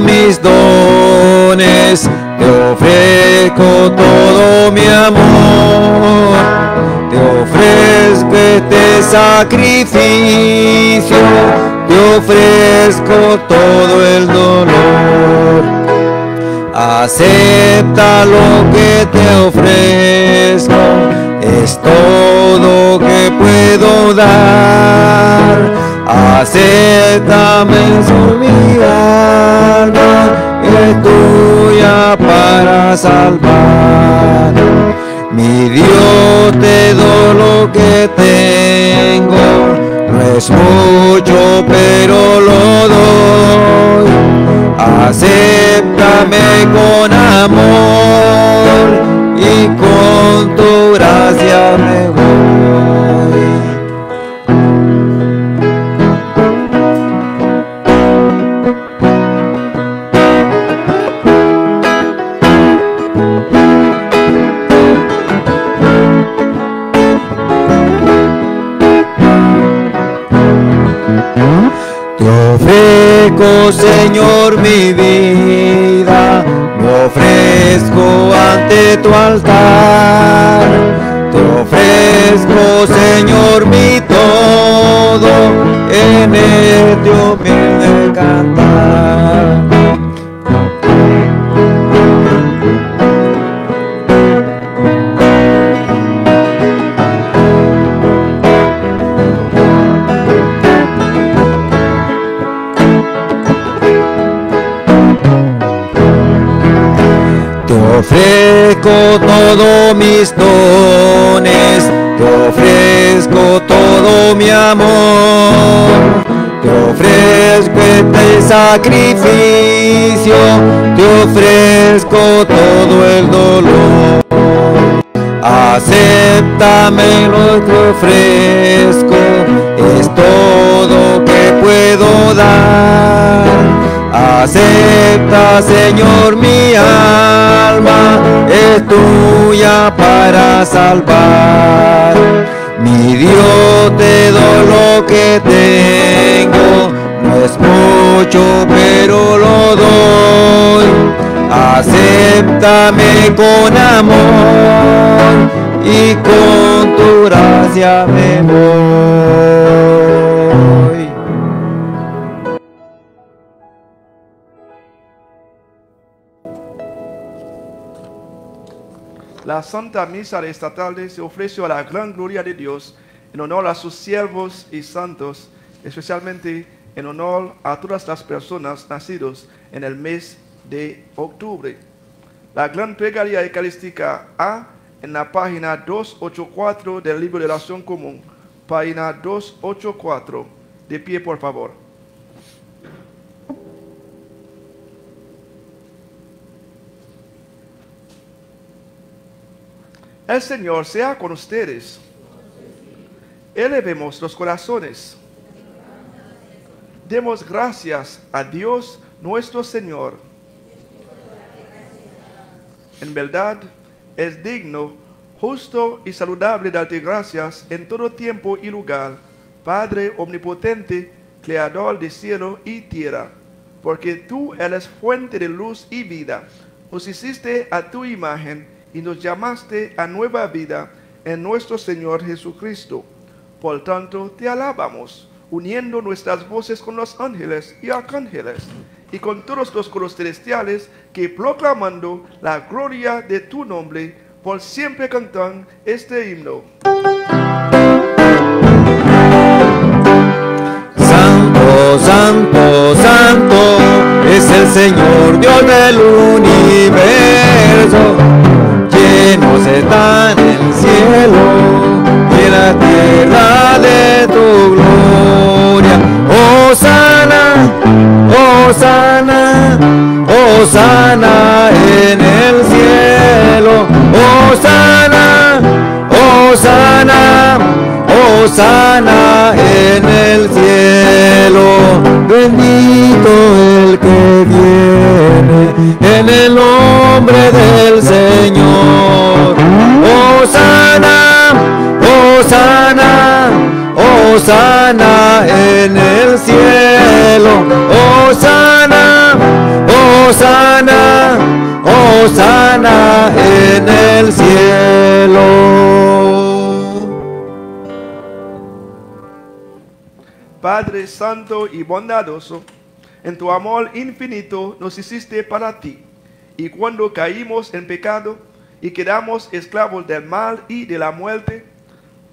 Mis dones. Te ofrezco todo mi amor. Te ofrezco este sacrificio, te ofrezco todo el dolor. Acepta lo que te ofrezco, es todo que puedo dar. Acéptame en mi alma, es tuya para salvar. Mi Dios te doy lo que tengo, no es mucho pero lo doy. Acéptame con amor y con tu gracia tu altar. Te ofrezco, Señor, mi sacrificio, te ofrezco todo el dolor. Acéptame lo que ofrezco, es todo que puedo dar. Acepta, Señor, mi alma, es tuya para salvar. Mi Dios, te doy lo que tengo, es mucho, pero lo doy. Acéptame con amor y con tu gracia me voy. La Santa Misa de esta tarde se ofrece a la gran gloria de Dios en honor a sus siervos y santos, especialmente en honor a todas las personas nacidos en el mes de octubre. La gran plegaria eucarística A en la página 284 del libro de oración común, página 284. De pie, por favor. El Señor sea con ustedes. Elevemos los corazones. Demos gracias a Dios nuestro Señor. En verdad es digno, justo y saludable darte gracias en todo tiempo y lugar, Padre omnipotente, creador de cielo y tierra, porque tú eres fuente de luz y vida. Nos hiciste a tu imagen y nos llamaste a nueva vida en nuestro Señor Jesucristo. Por tanto, te alabamos, uniendo nuestras voces con los ángeles y arcángeles y con todos los coros celestiales que proclamando la gloria de tu nombre, por siempre cantan este himno. Santo, santo, santo es el Señor Dios del universo. Llenos están el cielo la tierra de tu gloria. Oh sana, oh sana, oh sana en el cielo. Oh sana, oh sana, oh sana en el cielo. En el cielo. Padre Santo y bondadoso, en tu amor infinito nos hiciste para ti. Y cuando caímos en pecado y quedamos esclavos del mal y de la muerte,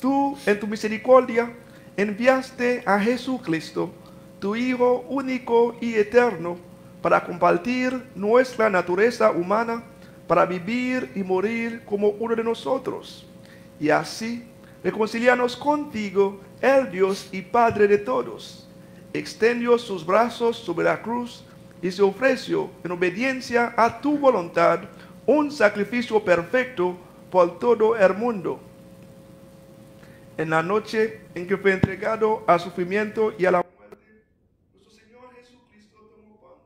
tú en tu misericordia enviaste a Jesucristo, tu Hijo único y eterno, para compartir nuestra naturaleza humana, para vivir y morir como uno de nosotros. Y así reconciliarnos contigo, el Dios y Padre de todos. Extendió sus brazos sobre la cruz y se ofreció en obediencia a tu voluntad un sacrificio perfecto por todo el mundo. En la noche en que fue entregado al sufrimiento y a la muerte, nuestro Señor Jesucristo tomó pan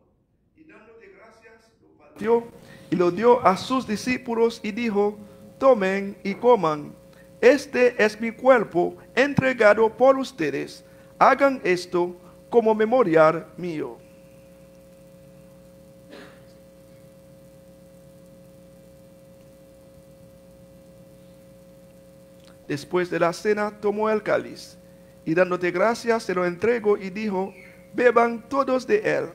y dándote gracias lo y lo dio a sus discípulos y dijo, tomen y coman. Este es mi cuerpo entregado por ustedes. Hagan esto como memorial mío. Después de la cena tomó el cáliz y dándote gracias se lo entregó y dijo, beban todos de él.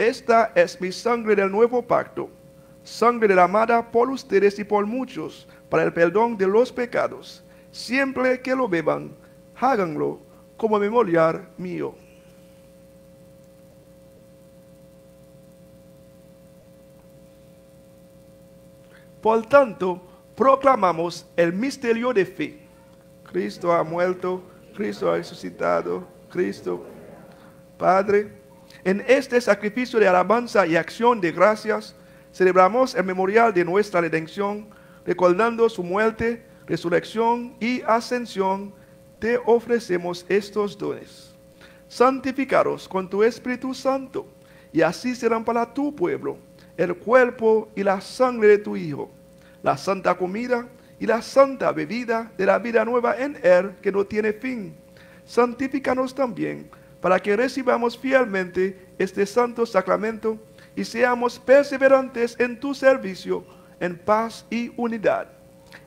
Esta es mi sangre del nuevo pacto, sangre derramada por ustedes y por muchos para el perdón de los pecados. Siempre que lo beban, háganlo como memorial mío. Por tanto, proclamamos el misterio de fe. Cristo ha muerto, Cristo ha resucitado, Cristo. Padre, en este sacrificio de alabanza y acción de gracias, celebramos el memorial de nuestra redención, recordando su muerte, resurrección y ascensión, te ofrecemos estos dones. Santificaros con tu Espíritu Santo, y así serán para tu pueblo el cuerpo y la sangre de tu Hijo, la santa comida y la santa bebida de la vida nueva en Él que no tiene fin. Santifícanos también para que recibamos fielmente este santo sacramento y seamos perseverantes en tu servicio en paz y unidad.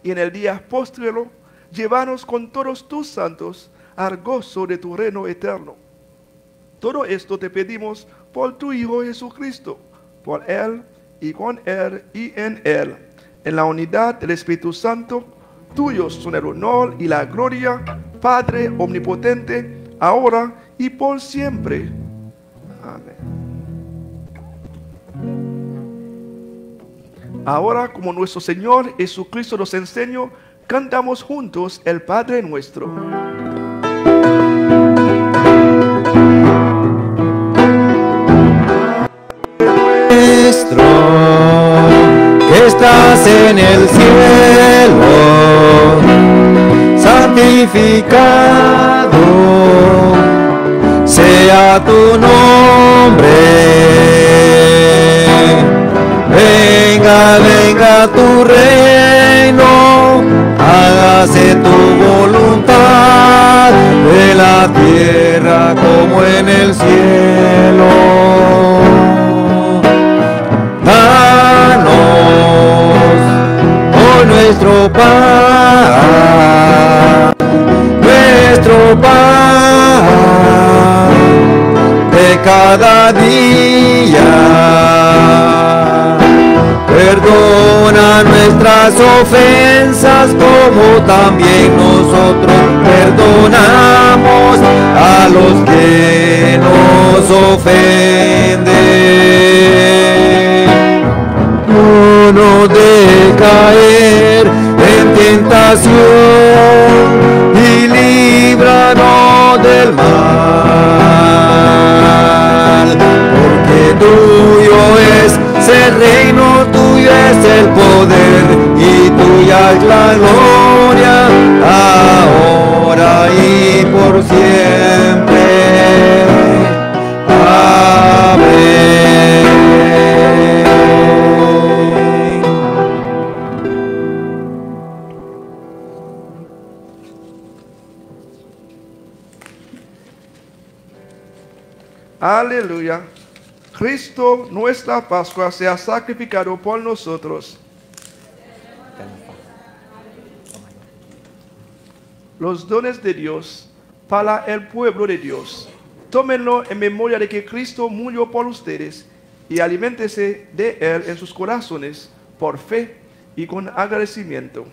Y en el día postrero, llévanos con todos tus santos al gozo de tu reino eterno. Todo esto te pedimos por tu Hijo Jesucristo, por Él y con Él y en Él, en la unidad del Espíritu Santo, tuyos son el honor y la gloria, Padre omnipotente, ahora y por siempre. Amén. Ahora, como nuestro Señor Jesucristo nos enseñó, cantamos juntos el Padre nuestro. que estás en el cielo, santificado sea tu nombre. Venga, venga tu reino, hágase tu voluntad en la tierra como en el cielo. Danos hoy nuestro pan, nuestro pan cada día. Perdona nuestras ofensas como también nosotros perdonamos a los que nos ofenden. No nos dejes caer en tentación y líbranos del mal. Tuyo es el reino, tuyo es el poder y tuya es la gloria, ahora y por siempre. Cristo, nuestra Pascua, se ha sacrificado por nosotros. Los dones de Dios para el pueblo de Dios. Tómenlo en memoria de que Cristo murió por ustedes y aliméntese de Él en sus corazones por fe y con agradecimiento.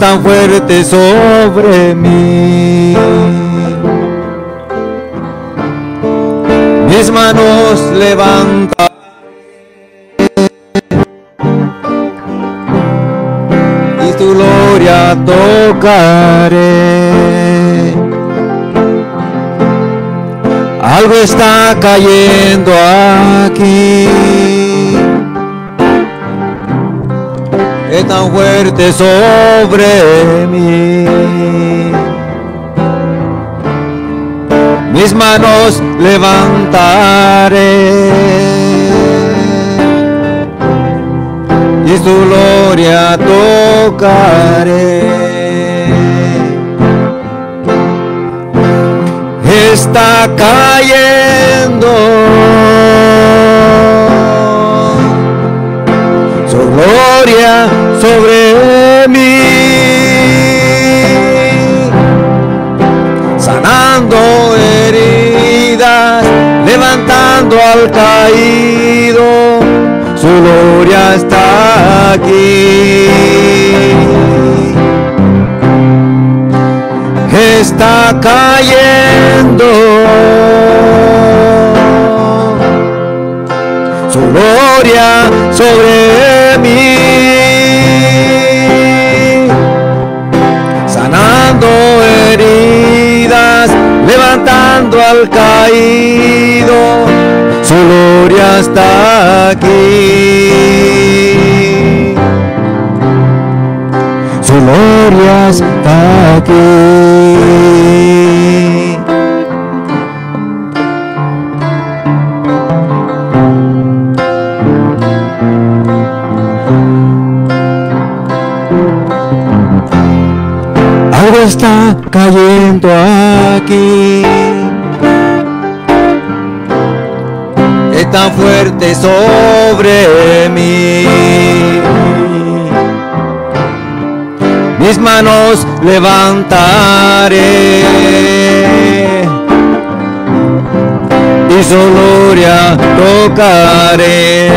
Tan fuerte sobre mí. Mis manos levanta. Y tu gloria tocaré. Algo está cayendo aquí. Tan fuerte sobre mí. Mis manos levantaré. y su gloria tocaré. Está cayendo su gloria sobre mí, sanando heridas, levantando al caído, su gloria está aquí. Está cayendo su gloria sobre mí, al caído, su gloria está aquí. Su gloria está aquí. Algo está cayendo aquí. Tan fuerte sobre mí. Mis manos levantaré y su gloria tocaré.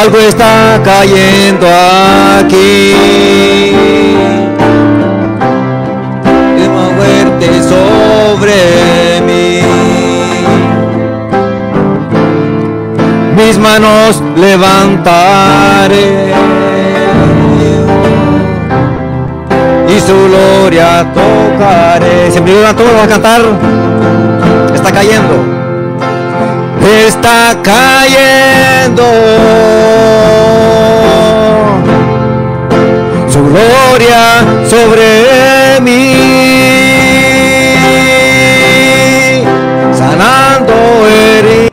Algo está cayendo aquí. Sobre mí. Mis manos levantaré. Y su gloria tocaré. Siempre vivan todos, vamos a cantar. Está cayendo está cayendo. Su gloria sobre mí, sanando heridas,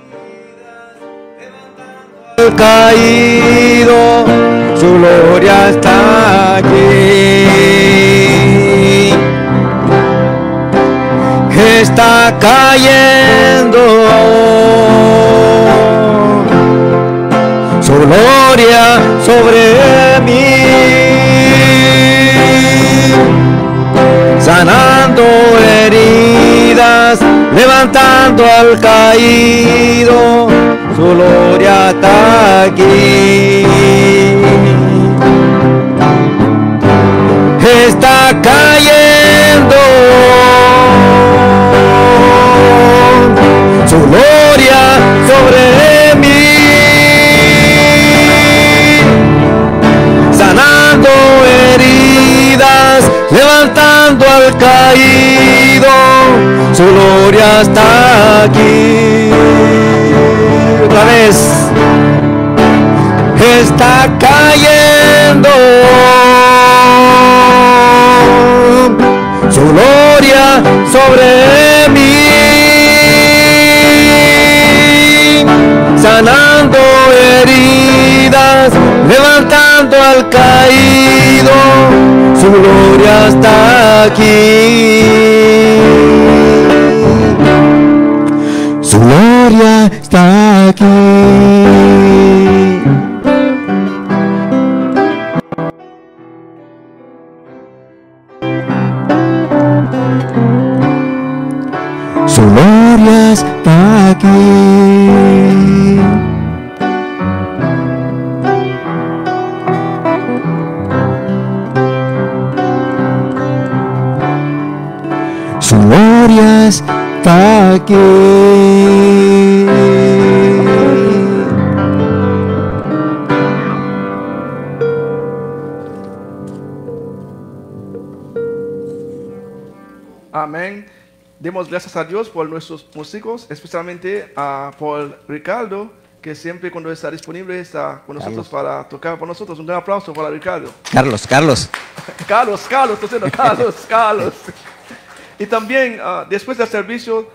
el caído, su gloria está aquí. Está cayendo su gloria sobre mí, sanando heridas, levantando al caído, su gloria está aquí. Está cayendo. Su gloria sobre mí, sanando heridas, levantando al caído, su gloria está aquí. Otra vez, está cayendo su gloria sobre mí, sanando heridas, levantando al caído, su gloria está aquí. Gracias a Dios por nuestros músicos, especialmente a por Ricardo, que siempre cuando está disponible está con nosotros para tocar por nosotros. Un gran aplauso para Ricardo. Carlos, Carlos. Carlos, Carlos, Carlos, Carlos. Y también ah, después del servicio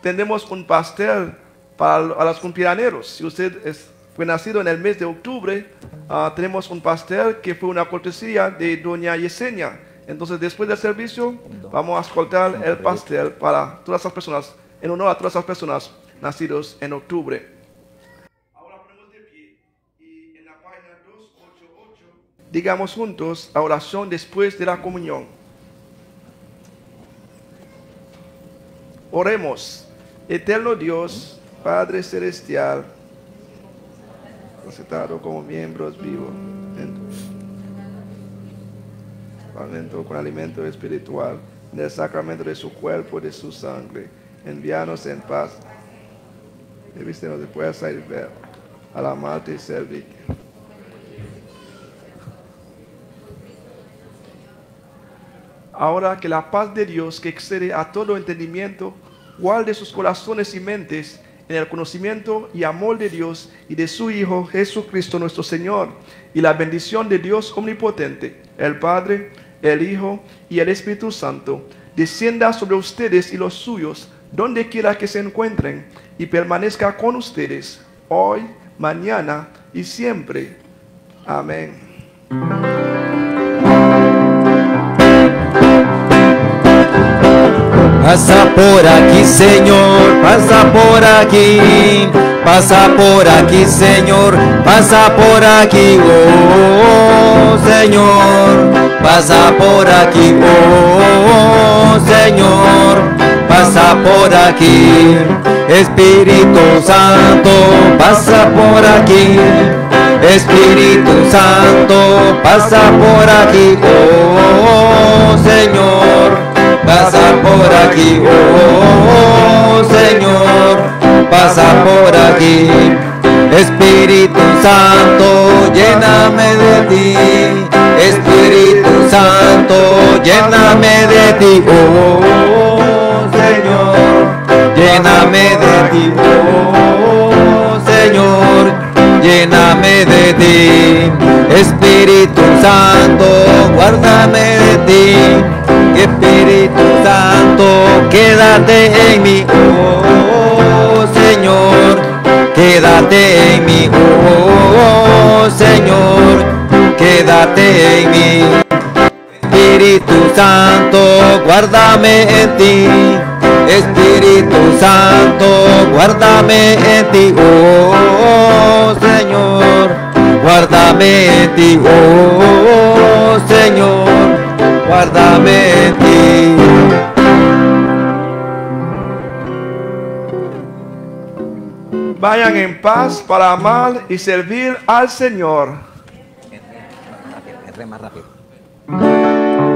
tendremos un pastel para a los cumpleaños. Si usted es- fue nacido en el mes de octubre, ah, tenemos un pastel que fue una cortesía de doña Yesenia. Entonces, después del servicio, vamos a escoltar el pastel para todas las personas, en honor a todas las personas nacidos en octubre. Ahora ponemos de pie y en la página 288 digamos juntos la oración después de la comunión. Oremos, eterno Dios, Padre Celestial, resucitado como miembros vivos, en alimento con alimento espiritual, en el sacramento de su cuerpo de su sangre, envíanos en paz, y de fuerza y ver a la y servir. Ahora que la paz de Dios, que excede a todo entendimiento, guarde sus corazones y mentes en el conocimiento y amor de Dios y de su Hijo Jesucristo nuestro Señor, y la bendición de Dios omnipotente, el Padre, el Hijo y el Espíritu Santo, descienda sobre ustedes y los suyos, donde quiera que se encuentren, y permanezca con ustedes, hoy, mañana y siempre. Amén. Pasa por aquí, Señor, pasa por aquí, pasa por aquí, Señor, pasa por aquí, oh Señor, pasa por aquí, oh Señor, pasa por aquí, Espíritu Santo, pasa por aquí, Espíritu Santo, pasa por aquí, oh Señor. Pasa por aquí, oh Señor, pasa por aquí. Espíritu Santo, lléname de ti. Santo, lléname de ti, oh Señor, lléname de ti, oh Señor, lléname de ti. Espíritu Santo, guárdame de ti. Espíritu Santo, quédate en mí, oh Señor, quédate en mí, oh Señor, quédate en mí. Espíritu Santo, guárdame en ti. Espíritu Santo, guárdame en ti, oh Señor, guárdame en ti, oh Señor guárdame en ti. Vayan en paz para amar y servir al Señor. Entre más rápido.